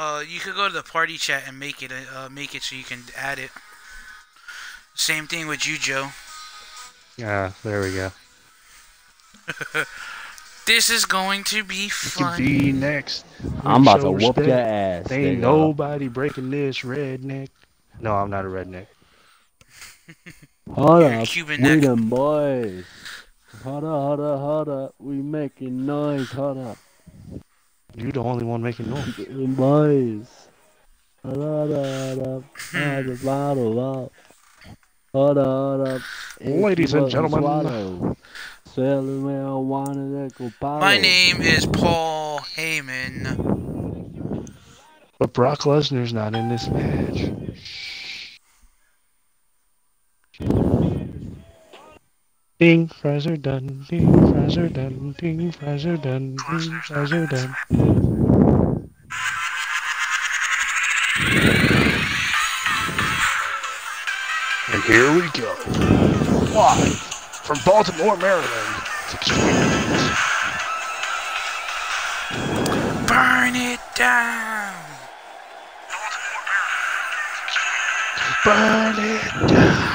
Uh, you could go to the party chat and make it uh, make it so you can add it. Same thing with you, Joe. Yeah, there we go. this is going to be fun. Be next. I'm about to whoop respect. your ass. Ain't nigga. nobody breaking this redneck. No, I'm not a redneck. Hold You're a up. Cuban we neck. them boys. Hold up, hold up, hold up. We making noise. Hold up. You the only one making noise. Them boys. Ladies and gentlemen. swallow, Selling marijuana that go bottle. My name is Paul Heyman. But Brock Lesnar's not in this match. Ding, fries are done. Ding, fries are done. Ding, fries are done. Ding, fries are done. And here we go. Live from Baltimore, Maryland. It's Burn it down. Burn it down.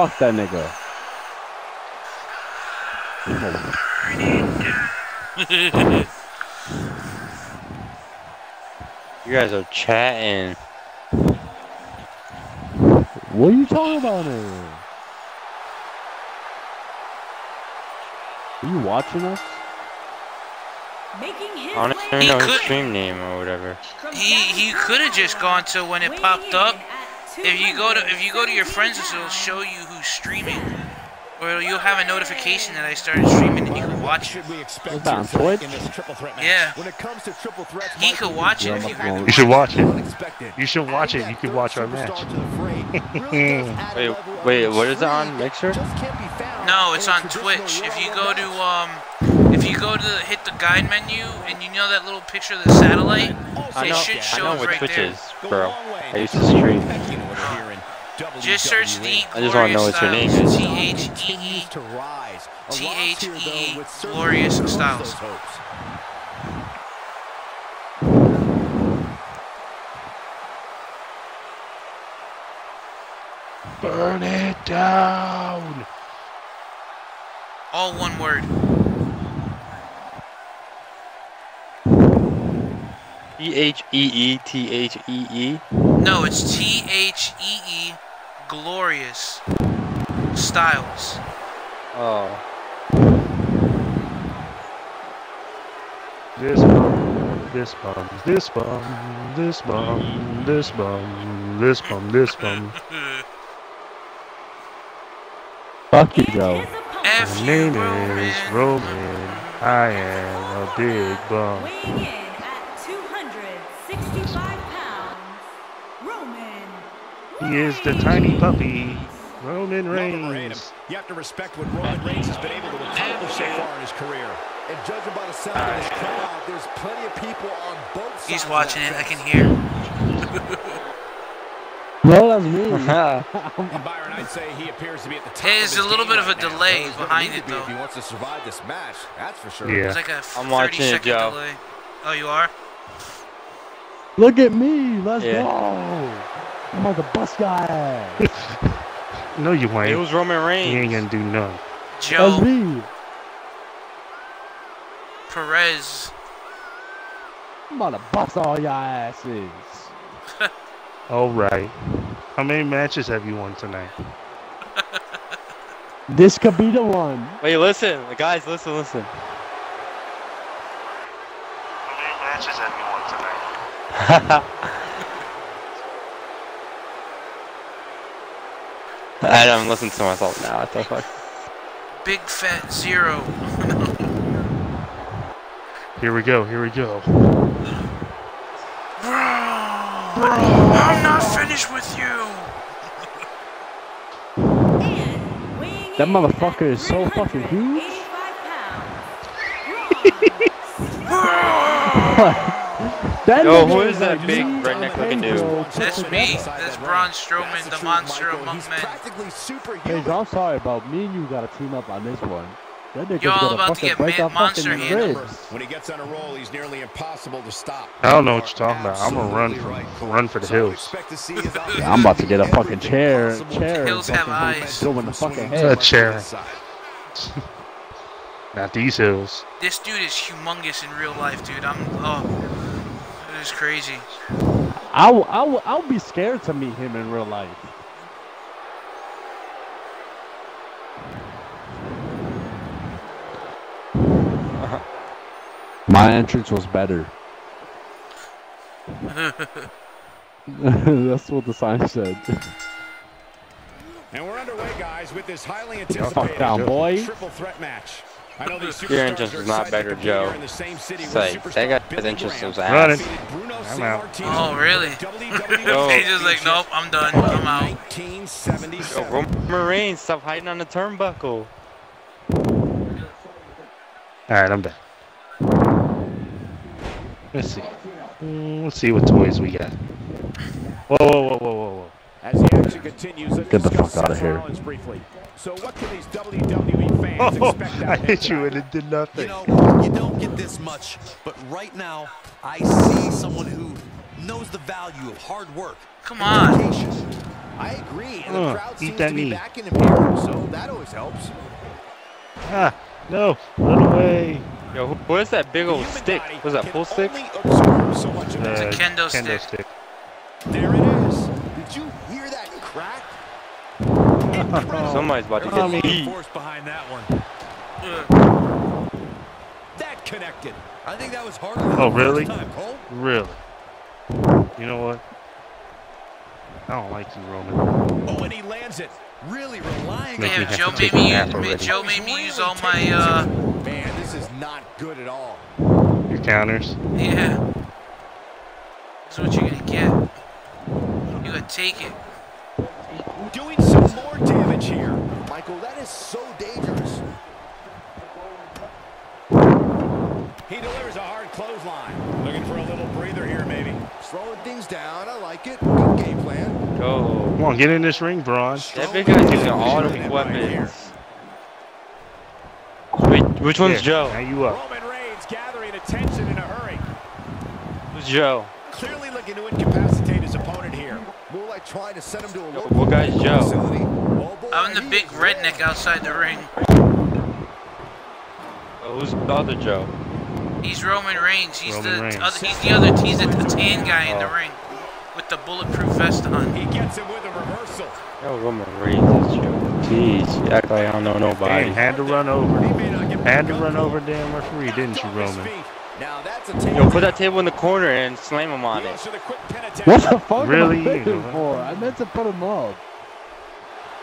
Fuck that nigga. You guys are chatting. What are you talking about, nigga? Are you watching us? Making his I don't even know his could- stream name or whatever. He he could have just gone to when it popped up. If you go to if you go to your friends it'll show you who's streaming, or you'll have a notification that I started streaming and you can watch it. Should we expect What's that, on Twitch? in this triple threat match? Yeah. When it comes to triple threats, He could watch it you Yeah, You should watch it. You should watch it. You can watch our match. Superstar to the fray really does add a Wait, wait, what is it on intrigue Mixer? just can't be found No, it's on Twitch. If you go to um, if you go to the, hit the guide menu and you know that little picture of the satellite, I it know, should I show know it what right Twitch there. is, bro. I used to stream. Pecking order here in Just search the I just wanna know what your name is. T H E E continues to rise. A T loss H here, E though, E would certainly Glorious Styles. Burn it down. All one word. E H E E T H E E. No, it's T H E E Glorious Styles. Oh. This bum, this bum, this bum, this bum, this bum, this bum, this bum. Fuck you, Joe. F My name is Roman. Roman. I am a big bum. He is the tiny puppy, Roman Love him or hate him, Reigns. You have to respect what Roman Reigns has been able to accomplish so far in his career. And judging by the sound of this crowd, there's plenty of people on both sides. He's watching that it. I can hear. No, that's me. And Byron, I'd say he appears to be at the top There's of his a little game bit of a now. delay Well, behind it, to be If though. he wants to survive this match, that's for sure. Yeah. It's like a I'm 30 watching it, second Joe. delay. Oh, you are? Look at me. Let's Yeah. go. I'm about to bus guy. No, you ain't. It was Roman Reigns. You ain't gonna do none. That's Joe me. Perez. I'm about to bust all your asses. All right. How many matches have you won tonight? This could be the one. Wait, listen, guys, listen, listen. How many matches have you won tonight? I don't listen to myself now. What the fuck? Big Fat Zero. Here we go. Here we go. Bro, I'm not finished with you. That motherfucker is so fucking huge. 385 That Yo, who is that big me. redneck looking Hey, dude? bro, That's me. it out. That's Braun Strowman, the monster among He's men. practically Hey, superhuman. I'm sorry, but me and you gotta team up on this one. That nigga's You're all gonna about to fucking get break ma- monster fucking handled. When he gets on a roll, he's nearly impossible to stop. I don't know what you're talking about. I'm gonna run Absolutely for right. run for the So I would hills. expect to see his Yeah, I'm about to get a fucking chair, possible. chair, Hills have eyes. go in the fucking Swinging A chair. to the side. Not these hills. This dude is humongous in real life, dude. I'm oh, it is crazy. I'll, I'll, I'll be scared to meet him in real life. My entrance was better. That's what the sign said. And we're underway, guys, with this highly anticipated down, boy. triple threat match. I know these Your superstars entrance are not better, to Joe. in the same city with Say, superstar that guy's Billy entrance Graham. was ass. Running. I'm out. Oh, really? in the WWE Yo. He's just like, nope, I'm done. I'm out. 1977. Yo, Roman Reigns, stop hiding on the turnbuckle. All right, I'm back. Let's see. Mm, let's see what toys we got. Whoa, whoa, whoa, whoa, whoa, whoa. As the action continues, let's Get the discuss fuck outta Seth here. Briefly. So what can these WWE fans Oh, expect I of him hit you and it did You nothing. know, you don't get this much, but right now, I see someone who knows the value of hard work. Come on. dedication. I agree, and the crowd eat seems that to be knee. backing him here, so that always helps. Ah, no, run away. Yo, who- what is that big old stick? body Was that can full stick? only absorb so much of Uh, this. a kendo stick. stick. There it is. Did you hear that crack? Incredible. Somebody's about to get beat. Force behind that one. That connected. I think that was harder than Oh, the really? first time, Cole. Really? You know what? I don't like you, Roman. Oh, and he lands it. Really relying Make on me Damn, Joe to made me use, already. Joe made me use all my uh. Man, this is not good at all. Your counters. yeah. That's what you're gonna get. You gotta take it. Doing some more damage here. Michael, that is so dangerous. He delivers a hard clothesline. Looking for a little breather here, maybe. Slowing things down. I like it. Good game plan. Go. Come on, get in this ring, Braun. that big guy's using all the Right weapons. Wait, which one's There, Now you up. Roman Reigns gathering attention in a hurry. Who's Joe? Clearly looking to incapacitate his opponent here. More like trying to send him to a Yo, what guy's Joe? facility. Oh boy, I'm the big is ready. redneck outside the ring. Oh, who's the other Joe? He's Roman Reigns. He's Roman the Reigns. other. He's the other. He's the, the tan guy in the Oh. ring with the bulletproof vest on. He gets him with a reversal. Yo, Roman Reigns is Joe. Jeez, you act like I don't know nobody. Damn, had to run over. He may not get Had to run over damn referee, didn't you, Roman? feet. Now that's a table. Yo, put that table in the corner and slam him on it. Goes for the quick pin attempt. What the fuck Really? am I waiting for? I meant to put him up.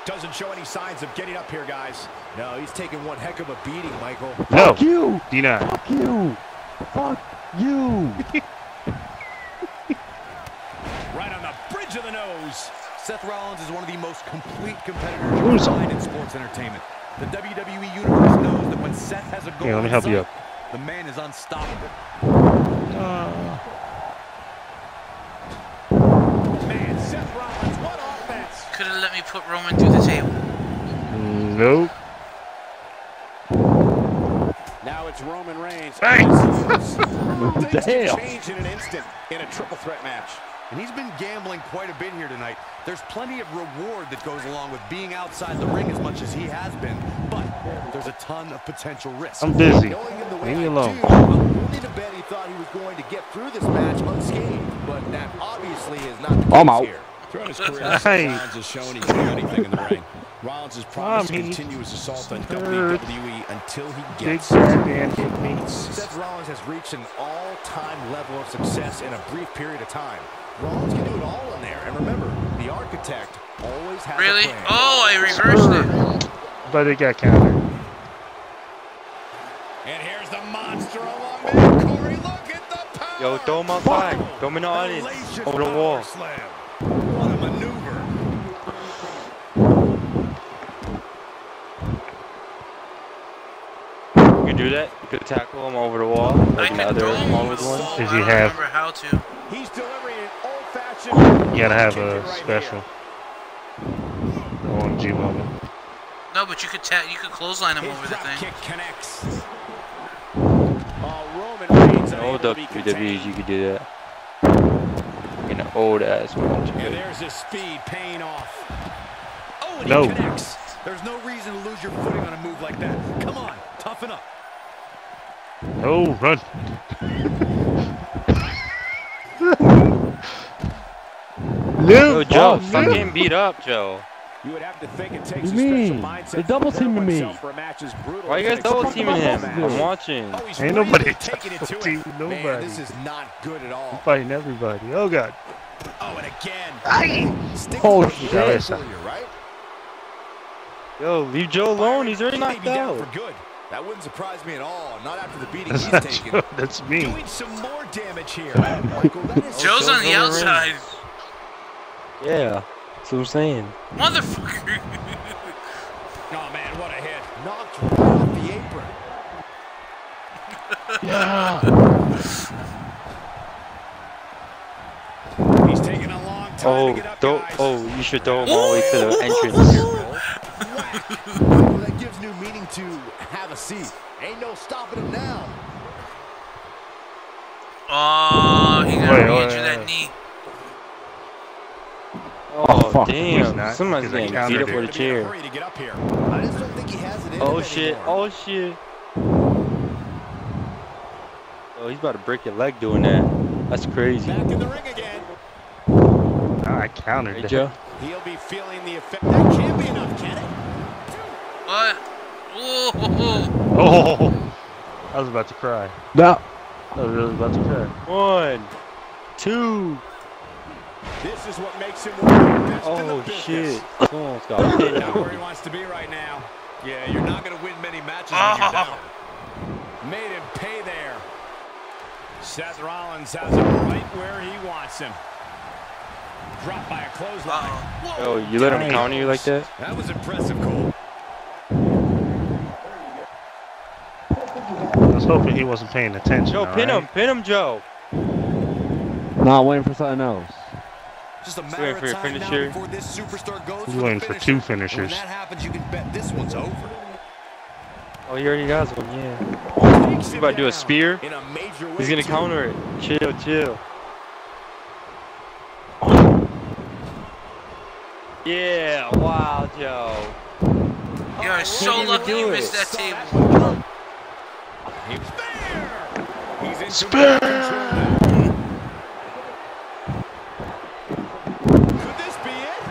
Doesn't show any signs of getting up here, guys. No, he's taking one heck of a beating, Michael. No, Fuck you! D9. Fuck you! Fuck you! Right on the bridge of the nose. Seth Rollins is one of the most complete competitors you Who's can find in sports entertainment. The WWE universe knows that when Seth has a goal, Here, let me in help you sight, up. The man is unstoppable. Man, Seth Rollins, what offense. Could have let me put Roman through the table. Nope. Now it's Roman Reigns. Hey! Things can Damn. change in an instant in a triple threat match. And he's been gambling quite a bit here tonight. There's plenty of reward that goes along with being outside the ring as much as he has been, but there's a ton of potential risk. I'm busy. Knowing him the way Leave me alone. do, I'm to bet he thought he was going to get through this match unscathed, but that obviously is not the case I'm out. here. Throughout his career, Hey. Seth Rollins has shown he can do anything in the ring. Rollins has promised to continue his assault on WWE until he gets bad man hit me. Seth Rollins has reached an all-time level of success in a brief period of time. Rollins can do it all in there. And remember, the architect always has Really? a plan. Oh, I reversed it. But it got countered. And here's the monster along there. Corey, look at the power. Yo, throw him outside. Throw him in the audience. Hellacious Over the wall. Slam. What a maneuver. You can do that. You could tackle him over the wall, I like in the could other throw him over the one. wall. Does he have- how to. He's delivering an old-fashioned oh, You gotta have a right special. OMG moment. No, but you could ta- you could clothesline him His over the drop thing. kick connects. Oh, Roman Reigns unable Old to up be WWEs, you could do that. In an old ass one. too. And there's his speed paying off. Oh, and No. he connects. There's no reason to lose your footing on a move like that. Come on, toughen up. No, run. Yo, no, Joe, oh, stop no. getting beat up, Joe. You would have to think it takes You a special mean? mindset They to double teaming me. oneself for a match as brutal Why you guys double teaming him? I'm watching. Oh, Ain't nobody taking it to double him. team Man, nobody. this is not good at all. fighting everybody. Oh god. Oh, and again. Stick Oh, with shit. what for you, right? Yo, leave Joe alone. He's already He may knocked be down out. for good. That wouldn't surprise me at all. Not after the beating That's he's not taken. Joe. That's me. Doing some more damage here. Michael, that is Joe's on the Roman outside. Yeah, that's what I'm saying. Motherfucker. Oh, man, what a hit. knocked right off the apron. He's taking a long time Oh, to get up, don't. guys. Oh, you should throw him all the way to the entrance. Well, that gives new meaning to have a seat. Ain't no stopping him now. Oh, he got to wait, re-injure wait, that knee. Oh, fuck, he's damn. Somebody's because I getting countered beat up it. with a To be in a chair. hurry to get up here. I just don't think he has it in Oh shit, anymore. oh shit. Oh, he's about to break your leg doing that. That's crazy. Back in the ring again. Ah, I countered Hey, that. Joe. He'll be feeling the effect. That can't be enough, can it? What? Whoa. Oh, I was about to cry. No. I was really about to cry. One, two. This is what makes him one of the best in the Oh shit. Someone's got hit Not where he wants to be right now. Yeah, you're not going to win many matches when Oh. you're down. Made him pay there. Seth Rollins has him right where he wants him. Dropped by a clothesline. Uh-oh. Yo, you let him counter you like that? That was impressive, Cole. Was hoping he wasn't paying attention. Joe, pin right? him, pin him, Joe. Not waiting for something else. Just a waiting matter for of your time now finisher. before this superstar goes He's for the waiting for two And finishers. When that happens, you can bet this one's over. Oh, he already has one, yeah. Takes He's him about to do a spear. In a major He's gonna too. counter it. Chill, chill. Yeah, wow, Joe. You're oh, so lucky do you it. missed that table. That one. Spear! He's into Spear! Could this be it?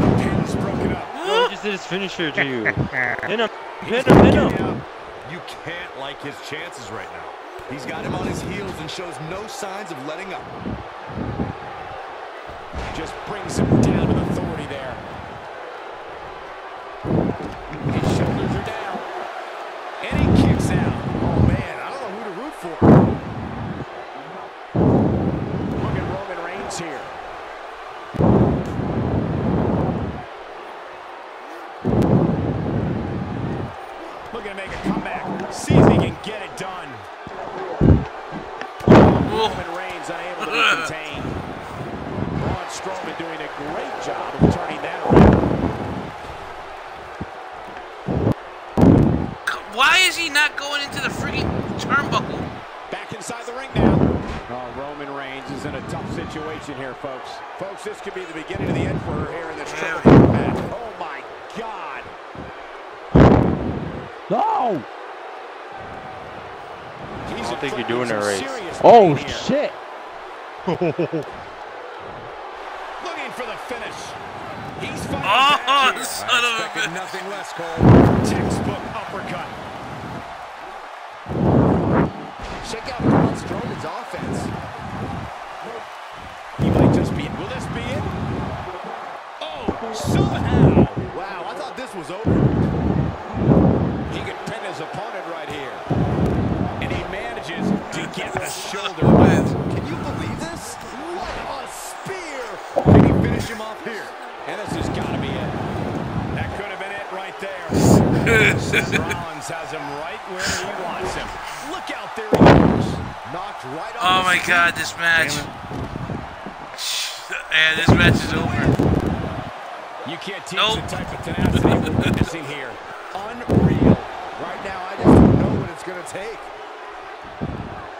The pin's broken up. No, he just did his finisher to you. Pin him, pin him, pin him. You can't like his chances right now. He's got him on his heels and shows no signs of letting up. Just brings him down with authority there. His shoulders are down. And he kicks out. Oh man, I don't know who to root for. Look at Roman Reigns here. Looking to make a comeback. See if he can get it done. Roman Reigns unable to be contained. Braun Strowman doing a great job of turning that around. Why is he not going into the freaking turnbuckle? Back inside the ring now. Oh, Roman Reigns is in a tough situation here, folks. Folks, this could be the beginning of the end for her here in this Yeah. triple threat match. Oh, my God. No! He's I don't think you're doing it right. Oh, here. shit. Looking for the finish. He's fighting Oh, back here. son of a bitch. nothing less, Cole. Textbook uppercut. Check out Braun Strowman's offense. He might just be it. Will this be it? Oh, somehow. Wow, I thought this was over. He can pin his opponent right here. And he manages to get the shoulder. Can you believe this? What a spear! Can he finish him off here? And this has got to be it. That could have been it right there. Rollins has him right where he wants him. Look out there he. Knocked right Oh my god, this match. Yeah, this match is over. You can't teach Nope. the type of tenacity we're witnessing here. Unreal. Right now, I just don't know what it's going to take.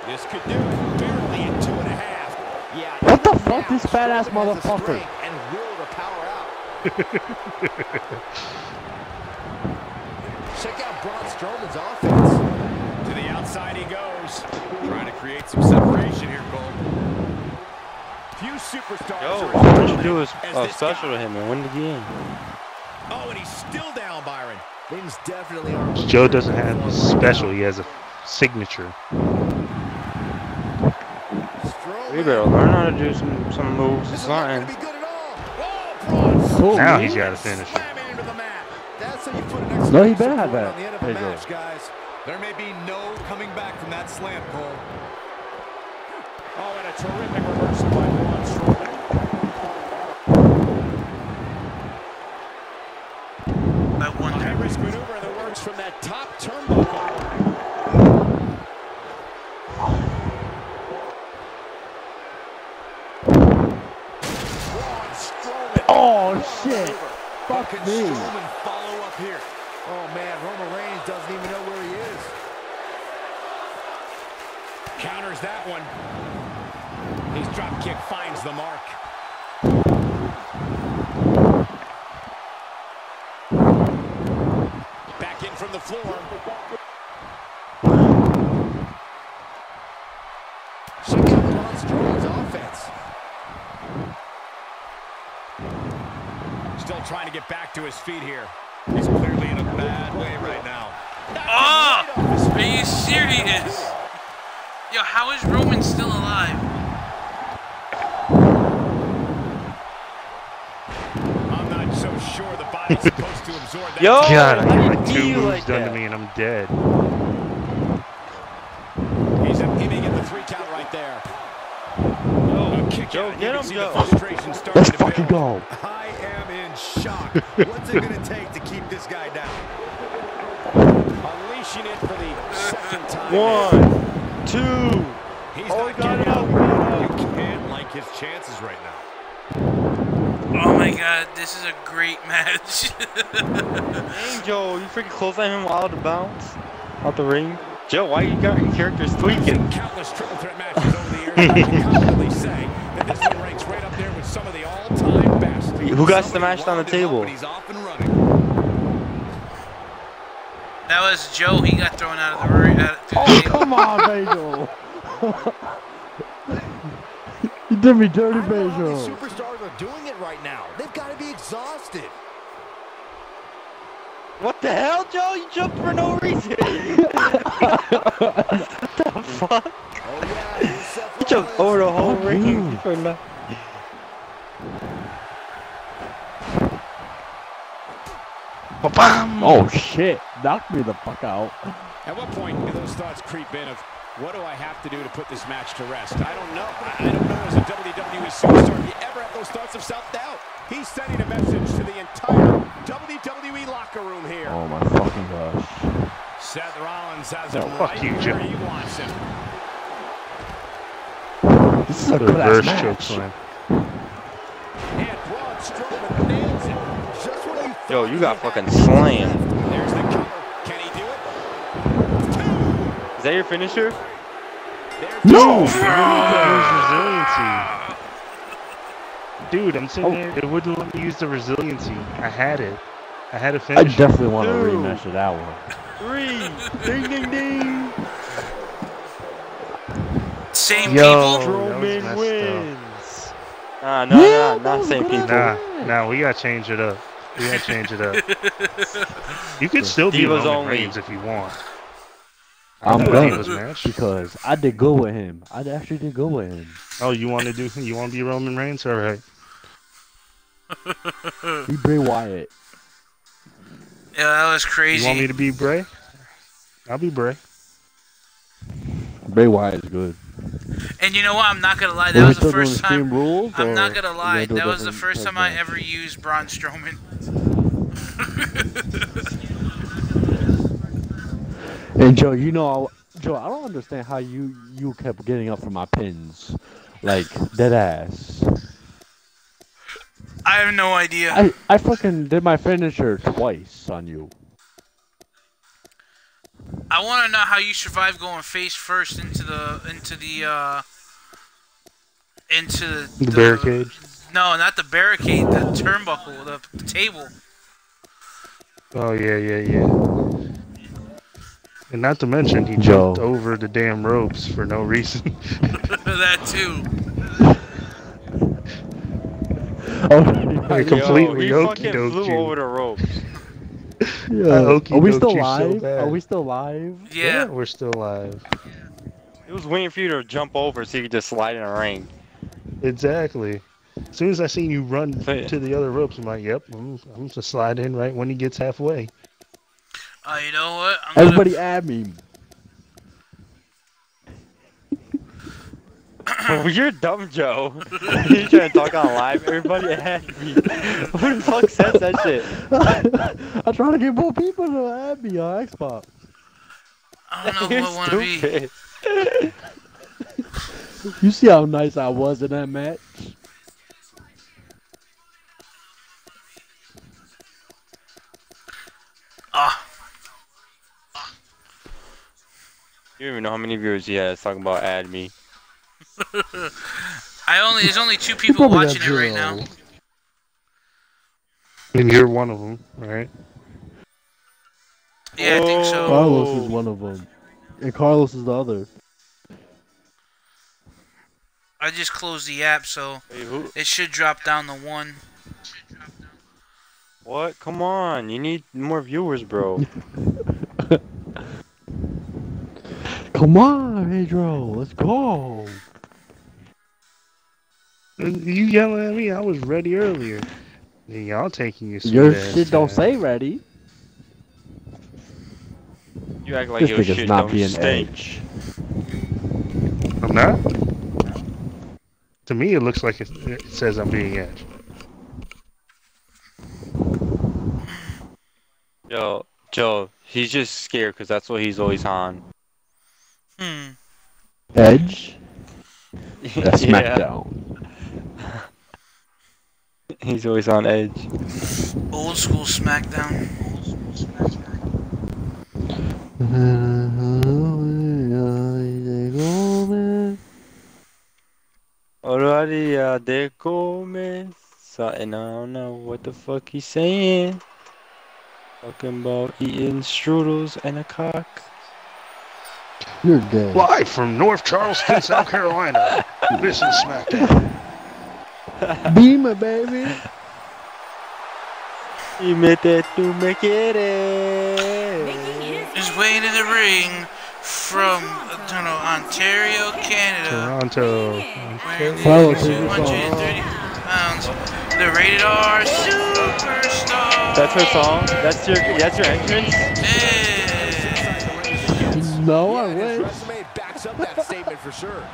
This could do. Barely at two and a half. Yeah. What the fuck, this fat ass Strowman has the motherfucker? And will to power out. Check out Braun Strowman's offense. To the outside he goes. Trying to create some separation here, Cole. Few superstars Yo, are why as you do a, as a special guy. to him and win the game? Oh, and he's still down, Byron. Things definitely aren't. Joe doesn't have his special. He has a signature. Strowman. We better learn how to do some some moves. This It's is not not. going to be good at all. Oh, Braun Now Cool. he's got to finish it. slamming into the mat. That's how you put an No, he better have that, on the end of a Pedro. match, guys. There may be no coming back from that slam, Cole. Oh, and a terrific reversal by Braun Strowman. By one A time. high-risk maneuver that works from that top turnbuckle. Braun Strowman. Oh shit! Fuck Can me. Strowman follow up here? Oh, man, Roman Reigns doesn't even know where he is. Counters that one. Drop kick finds the mark. Back in from the floor. Check out Braun Strowman's offense. Still trying to get back to his feet here. He's clearly in a bad way right now. Ah! Oh! Are you serious? Yo, how is Roman still alive? I'm not so sure the body's supposed to absorb that. Yo! God, I how get like two moves like done that? to me and I'm dead. He's aiming at the three count right there. Yo, A kick Joe, out. Get him, see Joe. frustration starting Let's to fucking build. go. I am in shock. What's it going to take to keep this guy down? Unleashing it for the second time. One, two. He's Oh, not he got getting it out. out. You can't like his chances right now. Oh my god, this is a great match. Dang, Joe, you freaking close on him out of bounds, out the ring. Joe, why are you got your characters tweaking? countless triple threat matches over the years. and I can confidently say that this one ranks right up there with some of the all-time best. Who got Somebody smashed on the wound him up table? and he's off and running. that was Joe. He got thrown out of the ring. Out the Oh come on, Basil. you did me dirty, I don't know how these Basil. superstars are doing it right now. They've got to be exhausted. What the hell, Joe? You jumped for no reason. what the fuck? Oh, yeah, You jumped over the whole Fuck ring you. for no. Ba-bam! Oh shit! Knocked me the fuck out. At what point do those thoughts creep in of what do I have to do to put this match to rest? I don't know. I I don't know as a WWE superstar if you ever have those thoughts of self-doubt. He's sending a message to the entire WWE locker room here. Oh my fucking gosh. Seth Rollins has Oh, him fuck right you, where Joe. he wants him. This is a good ass Reverse match. choke slam. And Braun Strowman nails it. Just when you Yo, you got fucking slammed. There's the cover. Can he do it? Is that your finisher? There's No! Dude, I'm sitting Oh. there. It wouldn't let me use the resiliency. I had it. I had a I finish. definitely want a Dude. rematch of that one. Three. ding, ding, ding. Same Yo. people. that Strowman messed up. wins. Nah, no, Yeah, no, that not same people. Nah, nah, we gotta change it up. We gotta change it up. You could still be Roman only. Reigns if you want. I'm Another gonna Divas match. because I did good with him. I actually did good with him. Oh, you want to do? You want to be Roman Reigns? All right. He Bray Wyatt. Yeah, that was crazy. You want me to be Bray? I'll be Bray. Bray Wyatt is good. and you know what? I'm not gonna lie. That we was the first Extreme time. Rules, I'm not gonna lie. That was the first time I ever used Braun Strowman. And Joe, you know, Joe, I don't understand how you you kept getting up from my pins, like dead ass. I have no idea. I I fucking did my finisher twice on you. I want to know how you survived going face first into the into the uh into the, The barricade. No, not the barricade. The turnbuckle. The, the table. Oh yeah, yeah, yeah. And not to mention, he Joe. jumped over the damn ropes for no reason. that too. Oh, Like, Yo, completely he fucking flew you. over the ropes. yeah. Are we still you so live? Are we still live? Yeah. we're still live. He was waiting for you to jump over so you could just slide in a ring. Exactly. As soon as I seen you run Hey. to the other ropes, I'm like, yep, I'm, I'm just slide in right when he gets halfway. Uh, you know what? I'm gonna, Everybody add me. Oh, you're dumb, Joe. you trying to talk on live? Everybody add me. Who the fuck says that shit? I'm trying to get more people to add me on Xbox. I don't know You're who I want to be. You see how nice I was in that match? You don't even know how many viewers he has talking about add me. I only there's only two people probably got watching it right now. And you're one of them, right? Yeah, I think so. Carlos is one of them, and Carlos is the other. I just closed the app, so Wait, who? it should drop down to one. What? Come on. You need more viewers, bro. Come on, Pedro, let's go. You yelling at me? I was ready earlier. And y'all taking your Your sweet ass shit don't time. say ready. You act like This your nigga's shit not don't being stink. edge. I'm not. To me, it looks like it, it says I'm being edge. Yo, Joe, he's just scared because that's what he's always on. Hmm. Edge. That's SmackDown. he's always on edge. Old school SmackDown. Horaria de come something I don't know what the fuck he's saying. Talking about eating strudels and a cock. You're gay. Live from North Charleston, South Carolina. This is SmackDown. Beamer, baby. Y mete tu me quiere. Making his Is weighing in the ring from I don't know Ontario, Canada. Toronto. Weighing Follow in to the 230 pounds. The rated R superstar. That's her song. That's your. That's your entrance. Yeah. No, I Yeah, his wish. resume backs up that statement for sure.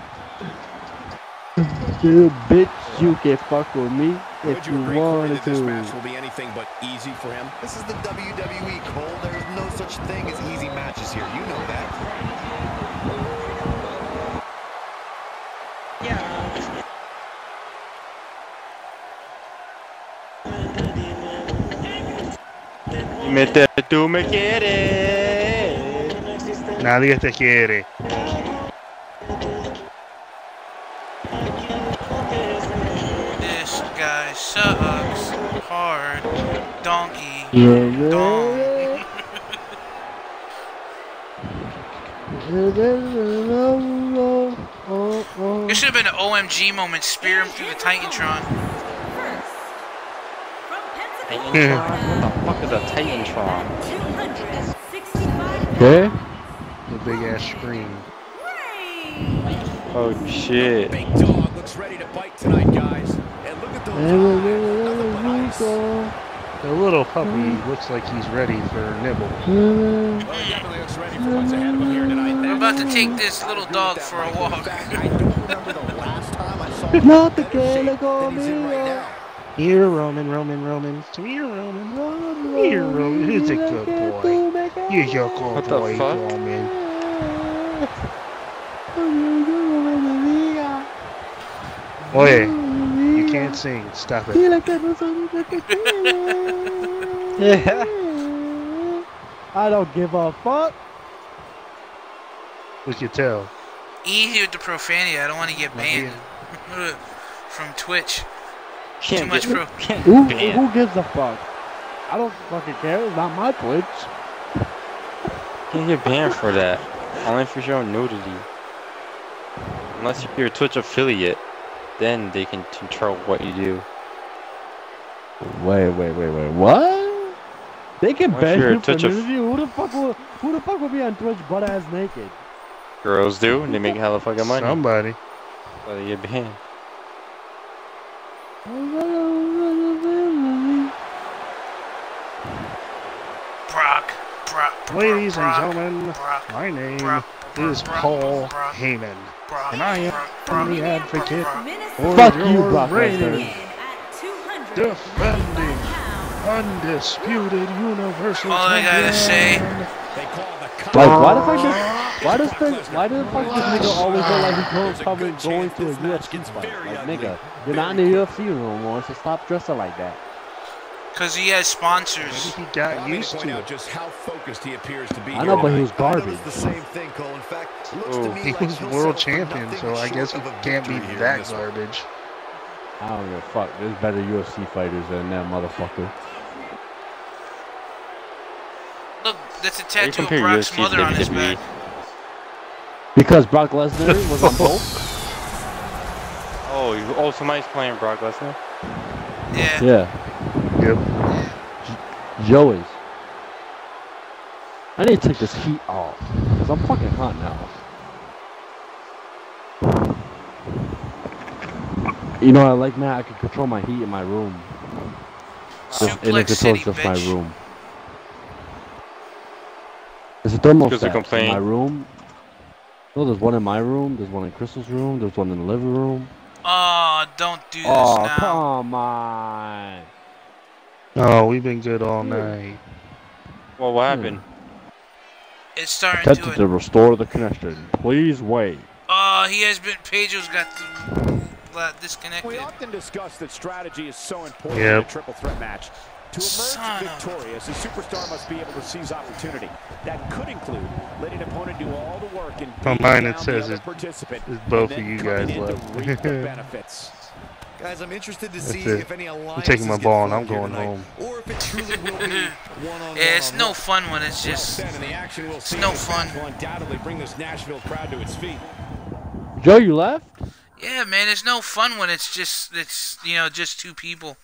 You bitch, you can fuck with me Would if you you agree, wanted that this match will be anything but easy for him? This is the WWE, Cole. There is no such thing as easy matches here. You know that. Y mete tu me quiere. Nadie te quiere. This guy sucks hard. Donkey. Yeah, Dong. yeah. Oh. It should have been an OMG moment. Spear him through the Titantron. first. From hmm. Pennsylvania. Titantron? What the fuck is a Titantron? 265 Okay. The big ass screen. Oh shit. Big dog looks ready to bite tonight, guys. And look at those eyes. Nothing but ice. The little puppy looks like he's ready for a nibble. Well, he definitely looks ready for what's ahead of him here tonight. I'm about to take this little dog for a walk. fact, I don't remember the last time I saw him Not in the better shape Calico than he's in right Here, Roman, Roman, Roman. Come here, Roman. Here, Roman. Who's a good boy? You're your good What the boy, fuck? Roman. Oye, you can't sing. Stop it. I was on the Yeah. I don't give a fuck. We could tell. Easy with the profanity. I don't want to get banned from Twitch. Can't much get, pro- Who, who gives a fuck? I don't fucking care. It's not my Twitch. Can't get banned for that. Only for showing nudity. Unless you're a Twitch affiliate, then they can control what you do. Wait, wait, wait, wait. What? They can Once ban you're a you touch nudity? Who the fuck will who the fuck will be on Twitch butt ass naked? Girls do, and they make hella fucking money. Somebody. So they get banned. Brock. Brock. Brock Ladies and gentlemen, Brock, my name Brock, is Brock, Paul Brock, Heyman, Brock, and I am the advocate for Fuck you, your Brock reigning, Lesnar. Defending, undisputed Universal All I gotta say- Champion. They call the Like why the fuck does why does the why does the fuck this nigga always look like he's going, probably going to a UFC fight? Like nigga, you're not in the UFC no more, so stop dressing like that. Because he has sponsors. He got Allow used point to out it. just how focused he appears to be I know, here but he was garbage. noticed the same thing, Cole. In fact, looks Oh, to me He like was he'll world champion, so I guess he can't be victory here in that this one. garbage. I don't give a fuck. There's better UFC fighters than that motherfucker. Look, that's a tattoo of Brock's UFC mother on his back. Because Brock Lesnar was on both? Oh, you, oh, somebody's playing Brock Lesnar? Yeah. Yeah. Yep. Joey's. I need to take this heat off. Because I'm fucking hot now. You know what I like, man? I can control my heat in my room. Just, and it Suplex controls City, just my bitch. room. There's a thermostat Because they in my room. No, there's one in my room. There's one in Crystal's room. There's one in the living room. Oh, don't do this Oh, now. come on. Oh, we've been good all night. Well, what happened? It's starting Attempted to. to restore the connection. Please wait. Oh, he has been. Pedro's got the, uh, disconnected. We often discuss that strategy is so important Yep. in a triple threat match. To emerge Son victorious, a superstar must be able to seize opportunity. That could include letting an opponent do all the work and On mine it says it- participant, it's both of you guys left. benefits. Guys, I'm interested to see it. if any alliances I'm taking my get ball and I'm going tonight, home. Or if it truly will be one-on-one. Yeah, it's no fun when it's just. And the action we'll see no in this match fun. will undoubtedly bring this Nashville crowd to its feet. Joe, you left? Yeah, man, it's no fun when it's just it's you know just two people.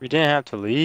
We didn't have to leave.